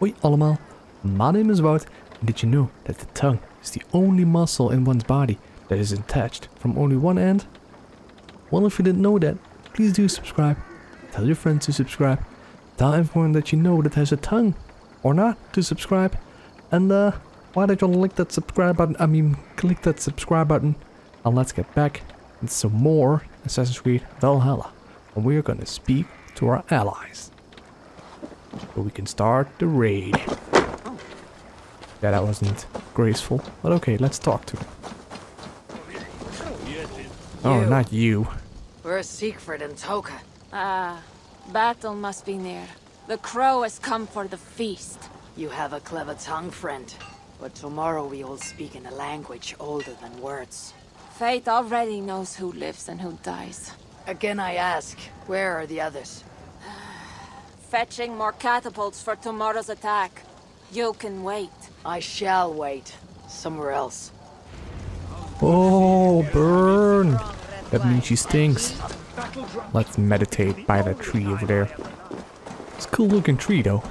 Hoi allemaal, my name is Wout, and did you know that the tongue is the only muscle in one's body that is attached from only one end? Well, if you didn't know that, please do subscribe. Tell your friends to subscribe. Tell everyone that you know that has a tongue, or not, to subscribe. And uh, why don't you click that subscribe button? I mean, click that subscribe button, and let's get back into some more Assassin's Creed Valhalla. And we are gonna speak to our allies. So we can start the raid. Yeah, that wasn't graceful. But okay, let's talk to him. Oh, You. not you. Where's Siegfried and Toka? Ah, battle must be near. The crow has come for the feast. You have a clever tongue, friend. But tomorrow we all speak in a language older than words. Fate already knows who lives and who dies. Again I ask, where are the others? Fetching more catapults for tomorrow's attack. You can wait. I shall wait. Somewhere else. Oh, burn! That means she stinks. Let's meditate by that tree over there. It's a cool looking tree though.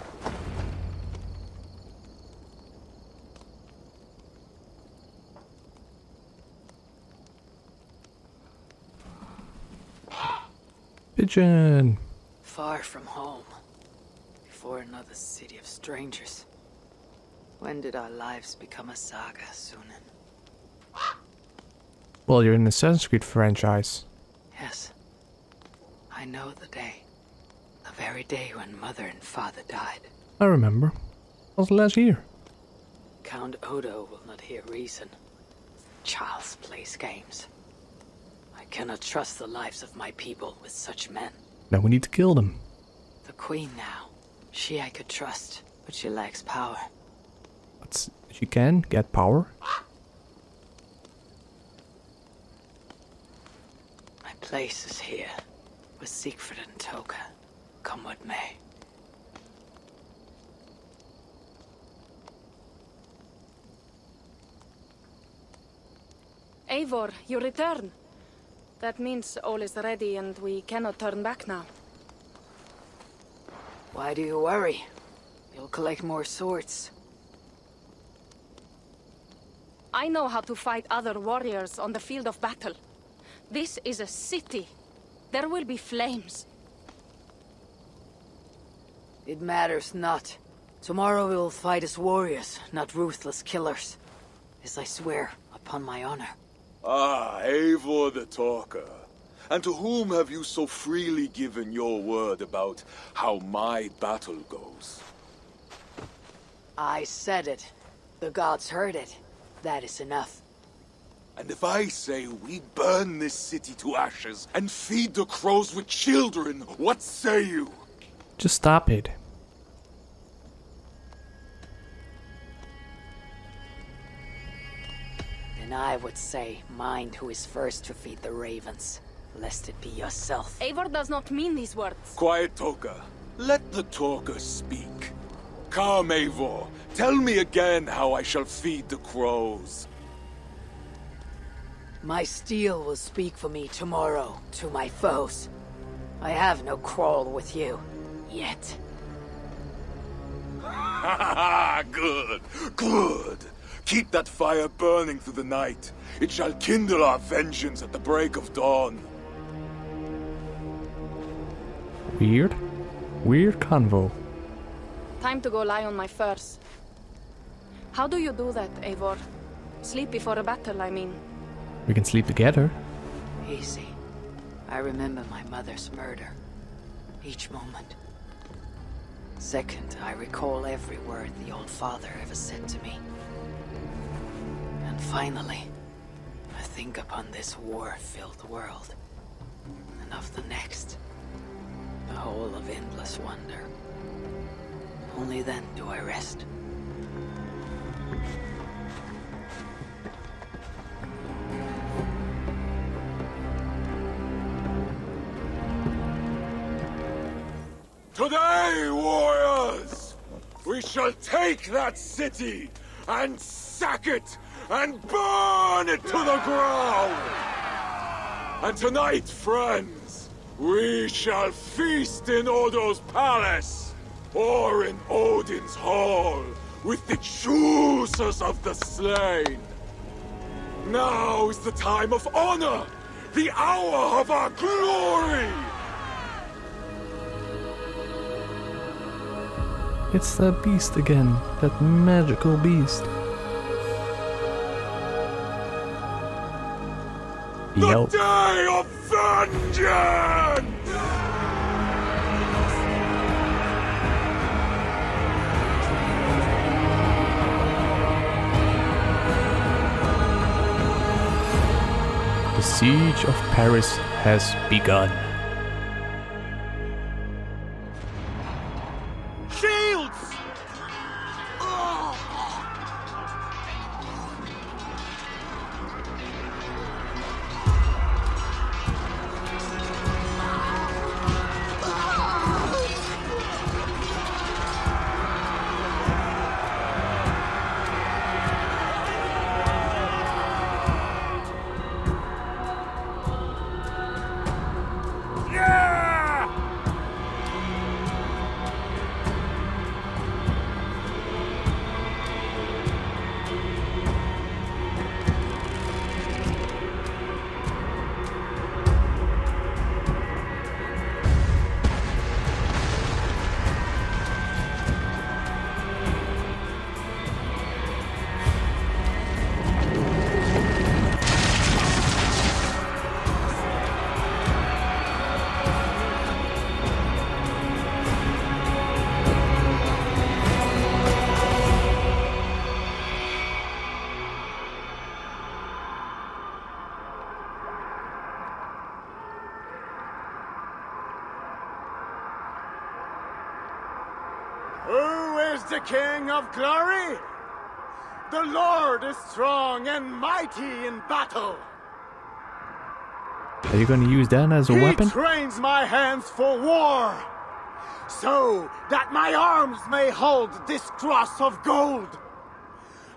Pigeon! Far from home. Before another city of strangers. When did our lives become a saga, Sunan? Well, you're in the Assassin's Creed franchise. Yes. I know the day. The very day when mother and father died. I remember. was last year. Count Odo will not hear reason. Charles plays games. I cannot trust the lives of my people with such men. Now we need to kill them. The queen now. She I could trust, but she lacks power. But she can get power. My place is here, with Siegfried and Toka. Come what may. Eivor, you return. That means all is ready and we cannot turn back now. Why do you worry? You'll collect more swords. I know how to fight other warriors on the field of battle. This is a city. There will be flames. It matters not. Tomorrow we will fight as warriors, not ruthless killers. As I swear, upon my honor. Ah, Eivor the Talker. And to whom have you so freely given your word about how my battle goes? I said it. The gods heard it. That is enough. And if I say we burn this city to ashes and feed the crows with children, what say you? Just stop it. Then I would say, mind who is first to feed the ravens, lest it be yourself. Eivor does not mean these words. Quiet, Toka. Let the talker speak. Come, Eivor. Tell me again how I shall feed the crows. My steel will speak for me tomorrow to my foes. I have no quarrel with you. Yet. Good, good. Keep that fire burning through the night. It shall kindle our vengeance at the break of dawn. Weird. Weird convo. Time to go lie on my furs. How do you do that, Eivor? Sleep before a battle, I mean. We can sleep together. Easy. I remember my mother's murder. Each moment. Second, I recall every word the old father ever said to me. And finally, I think upon this war-filled world. And of the next. The whole of endless wonder. Only then do I rest. Today, warriors, we shall take that city and sack it and burn it to the ground. And tonight, friends, we shall feast in Odo's palace. or in Odin's hall with the choosers of the slain. Now is the time of honor, the hour of our glory! It's that beast again, that magical beast. The Yelp. day of vengeance! The siege of Paris has begun. The King of Glory? The Lord is strong and mighty in battle. Are you gonna use that as a he weapon? trains my hands for war, so that my arms may hold this cross of gold.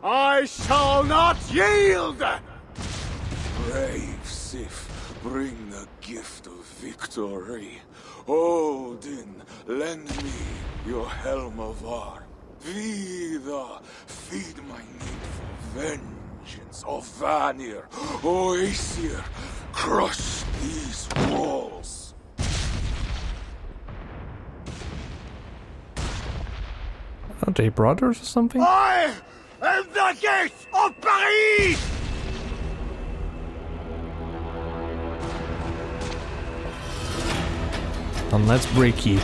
I shall not yield! Brave Sif, bring the gift of victory. Odin, lend me your helm of Ar. Vidar, feed my need for vengeance. Of Vanir, Oaesir, crush these walls. Are they brothers or something? I am the gate of Paris! And let's break you.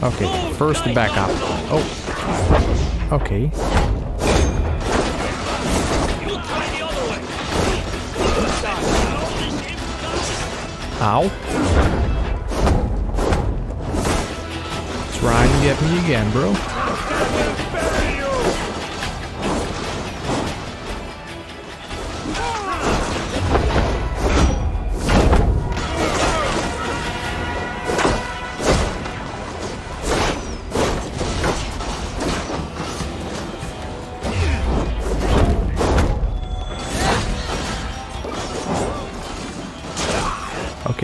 Okay, first the back up. Oh. Okay. Ow. Try and get me again, bro.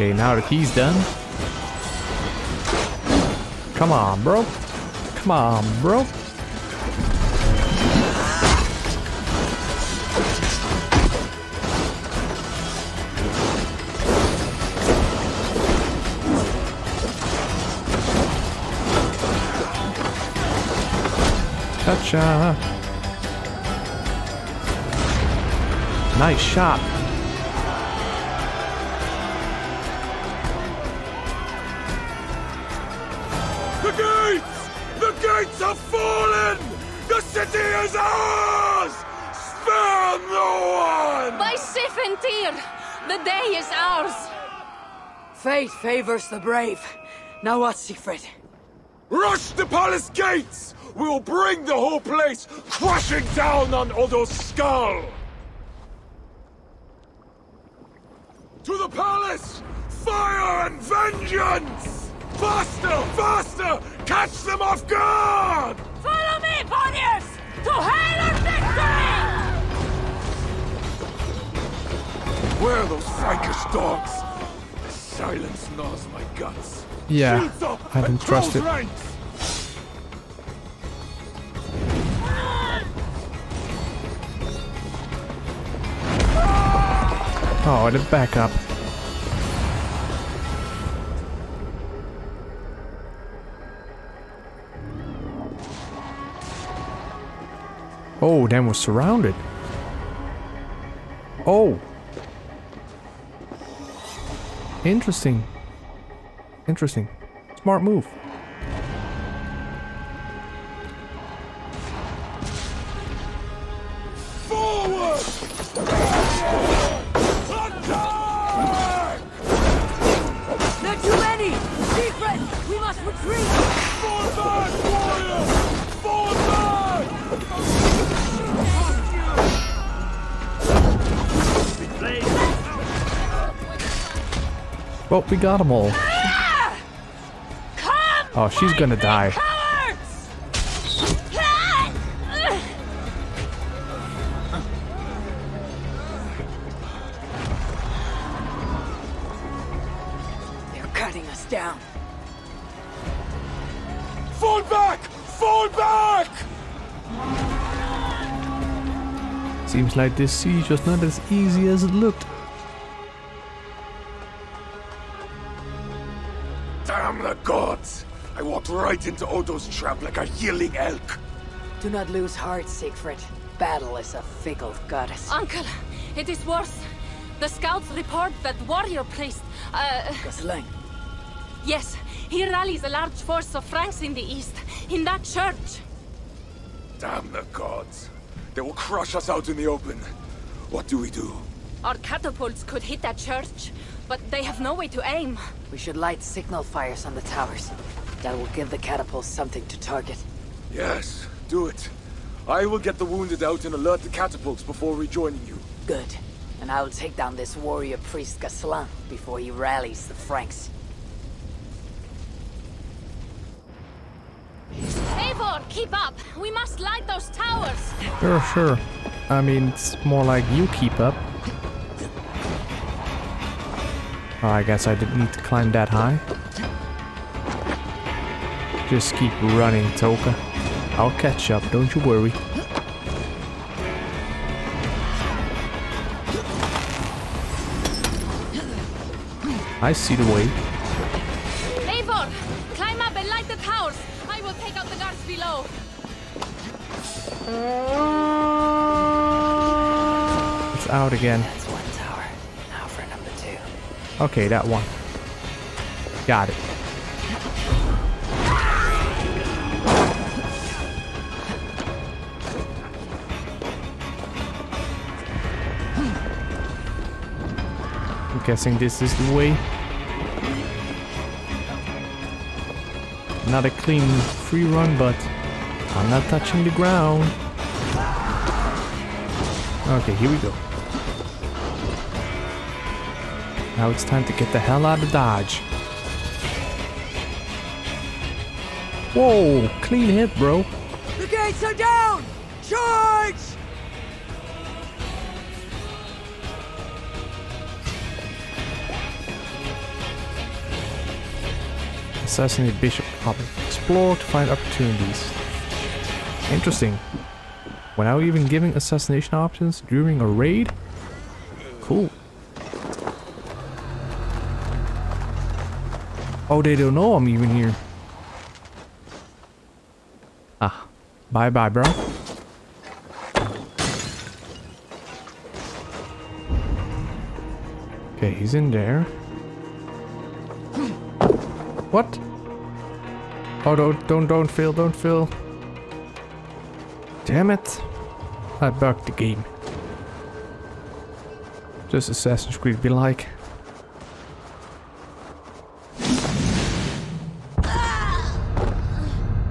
Okay, now that he's done. Come on, bro. Come on, bro. Gotcha. Nice shot. The city is ours! Spare no one! By Sif and Tyr, the day is ours. Fate favors the brave. Now what, Siegfried? Rush the palace gates! We'll bring the whole place crashing down on Odo's skull! To the palace! Fire and vengeance! Faster! Faster! Catch them off guard! Follow me, warriors! To hail our victory! Where are those Frankish dogs? The silence gnaws my guts. Yeah, I and don't trust close it. ranks. Oh, the backup. Oh, then we're surrounded. Oh. Interesting. Interesting. Smart move. Forward! Attack! There too many! Secret! We must retreat! Fall back, warrior! Fall back! Well, we got them all. Come! Oh, she's gonna die. Cowards! They're cutting us down. Fall back! Fall back! Seems like this siege was not as easy as it looked. Walked right into Odo's trap like a yelling elk. Do not lose heart, Siegfried. Battle is a fickle goddess. Uncle, it is worse. The scouts report that warrior priest, uh, Gozlin, yes, he rallies a large force of Franks in the east, in that church. Damn the gods. They will crush us out in the open. What do we do? Our catapults could hit that church, but they have no way to aim. we should light signal fires on the towers. That will give the catapults something to target. Yes, do it. I will get the wounded out and alert the catapults before rejoining you. Good. And I will take down this warrior priest Gozlin before he rallies the Franks. Eivor, keep up! We must light those towers! Sure, sure. I mean, it's more like you keep up. Oh, I guess I didn't need to climb that high. Just keep running, Toka. I'll catch up, don't you worry. I see the way. Eivor, climb up and light the towers! I will take out the guards below. It's out again. That's one tower. Now for number two. Okay, that one. Got it. Guessing this is the way. Not a clean free run, but I'm not touching the ground. Okay, here we go. Now it's time to get the hell out of Dodge. Whoa, clean hit, bro. The gates are down! Charge! Assassinate Bishop Hopper. Explore to find opportunities. Interesting. We're now even giving assassination options during a raid? Cool. Oh, they don't know I'm even here. Ah. Bye bye, bro. Okay, he's in there. What? Oh, don't, don't, don't fail, don't fail. Damn it. I bugged the game. Just Assassin's Creed be like.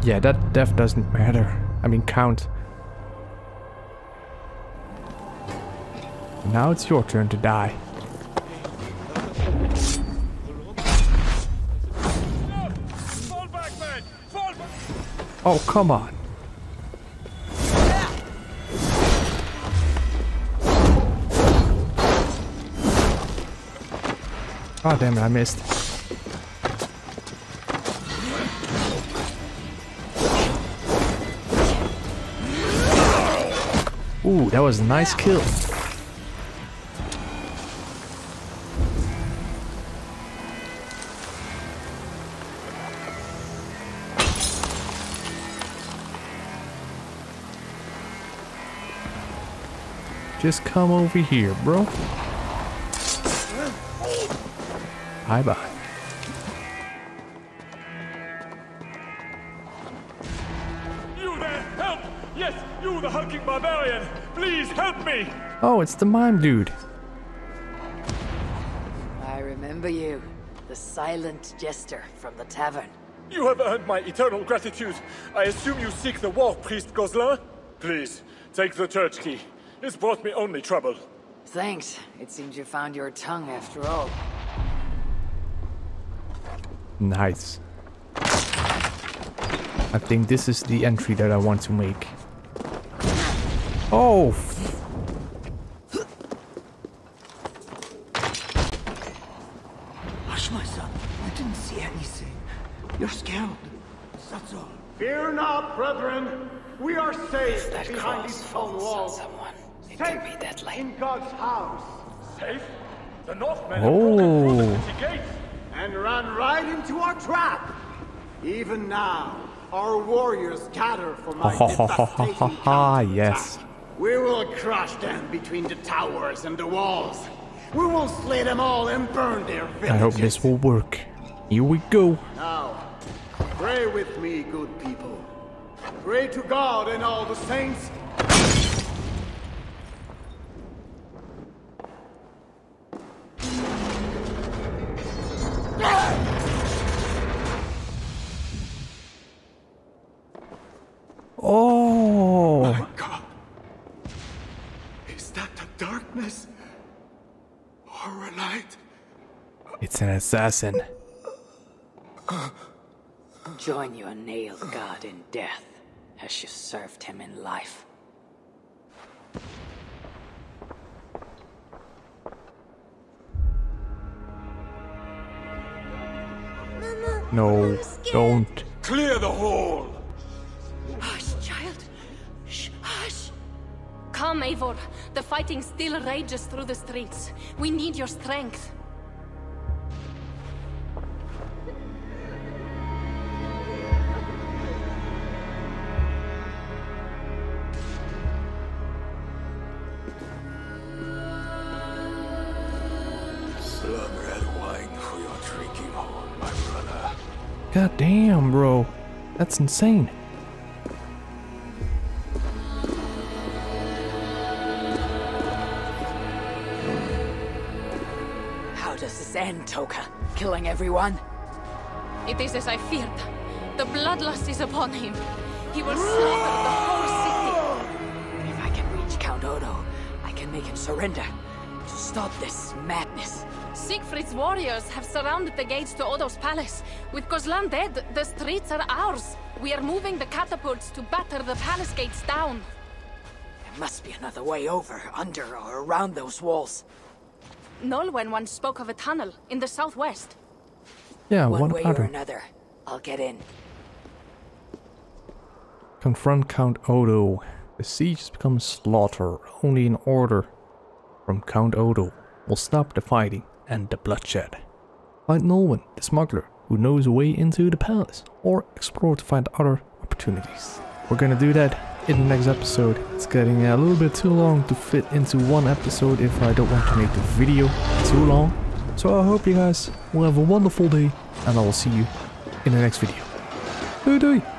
Yeah, that death doesn't matter. I mean, count. Now it's your turn to die. Oh, come on. Oh damn it, I missed. Ooh, that was a nice kill. Just come over here, bro. Bye bye. You there! Help! Yes, you, the hulking barbarian! Please help me! Oh, it's the mime dude. I remember you. The silent jester from the tavern. You have earned my eternal gratitude. I assume you seek the war priest Gozlin? Please, take the church key. It's brought me only trouble. Thanks. It seems you found your tongue after all. Nice. I think this is the entry that I want to make. Oh! f- Hush, my son. I didn't see anything. You're scared. That's all. Fear not, brethren. We are safe behind these stone falls on walls. someone. It Safe could be deadly. in God's house. Safe? The Northmen have oh. broken through the Oh! city gates. And ran right into our trap. Even now, our warriors gather for my Ha, ha, ha, ha, ha, devastating ha, yes. We will crush them between the towers and the walls. We will slay them all and burn their villages. I hope this will work. Here we go. Now, pray with me, good people. Pray to God and all the saints. Assassin. Join your nailed god in death, as you served him in life. No, don't. Clear the hall! Hush, child. Shh, hush. Come, Eivor. The fighting still rages through the streets. We need your strength. That's insane. How does this end, Toka? Killing everyone? It is as I feared. The bloodlust is upon him. He will slaughter the whole city. If I can reach Count Odo, I can make him surrender. To stop this madness. Siegfried's warriors have surrounded the gates to Odo's palace. With Gozlin dead, the streets are ours. We are moving the catapults to batter the palace gates down. There must be another way over, under, or around those walls. Nolwenn once spoke of a tunnel in the southwest. Yeah, One what way about or another, I'll get in. Confront Count Odo. The siege has become slaughter. Only an order from Count Odo will stop the fighting and the bloodshed. Find Nolwenn, the smuggler, who knows a way into the palace, or explore to find other opportunities. We're gonna do that in the next episode. It's getting a little bit too long to fit into one episode if I don't want to make the video too long. So I hope you guys will have a wonderful day, and I will see you in the next video. Bye bye.